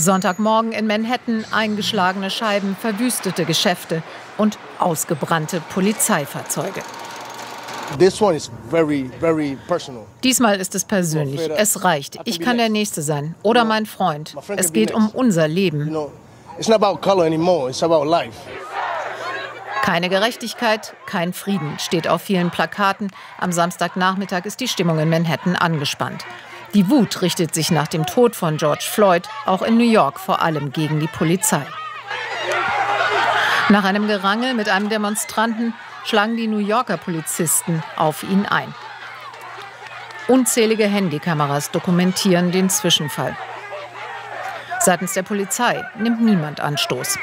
Sonntagmorgen in Manhattan eingeschlagene Scheiben, verwüstete Geschäfte und ausgebrannte Polizeifahrzeuge. Diesmal ist es persönlich. Es reicht. Ich kann der Nächste sein oder mein Freund. Es geht um unser Leben. Keine Gerechtigkeit, kein Frieden steht auf vielen Plakaten. Am Samstagnachmittag ist die Stimmung in Manhattan angespannt. Die Wut richtet sich nach dem Tod von George Floyd auch in New York vor allem gegen die Polizei. Nach einem Gerangel mit einem Demonstranten schlagen die New Yorker Polizisten auf ihn ein. Unzählige Handykameras dokumentieren den Zwischenfall. Seitens der Polizei nimmt niemand Anstoß.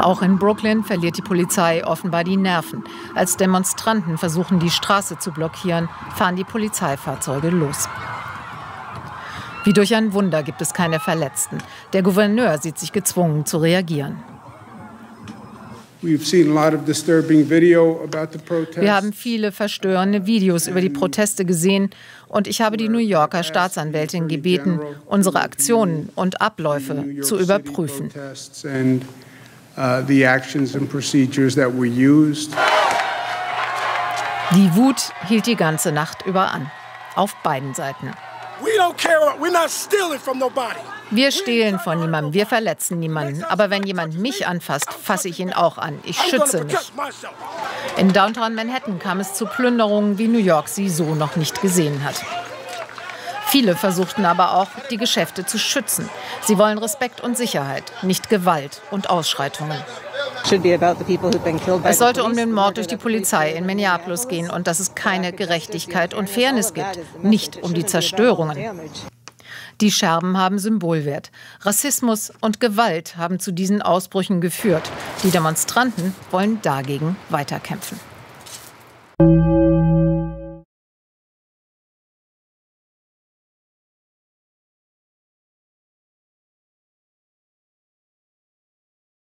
Auch in Brooklyn verliert die Polizei offenbar die Nerven. Als Demonstranten versuchen, die Straße zu blockieren, fahren die Polizeifahrzeuge los. Wie durch ein Wunder gibt es keine Verletzten. Der Gouverneur sieht sich gezwungen zu reagieren. Wir haben viele verstörende Videos über die Proteste gesehen und ich habe die New Yorker Staatsanwältin gebeten, unsere Aktionen und Abläufe zu überprüfen. Uh, die Wut hielt die ganze Nacht über an, auf beiden Seiten. Wir stehlen von niemandem, wir verletzen niemanden. Aber wenn jemand mich anfasst, fasse ich ihn auch an. Ich schütze mich. In Downtown Manhattan kam es zu Plünderungen, wie New York sie so noch nicht gesehen hat. Viele versuchten aber auch, die Geschäfte zu schützen. Sie wollen Respekt und Sicherheit, nicht Gewalt und Ausschreitungen. Es sollte um den Mord durch die Polizei in Minneapolis gehen und dass es keine Gerechtigkeit und Fairness gibt, nicht um die Zerstörungen. Die Scherben haben Symbolwert. Rassismus und Gewalt haben zu diesen Ausbrüchen geführt. Die Demonstranten wollen dagegen weiterkämpfen.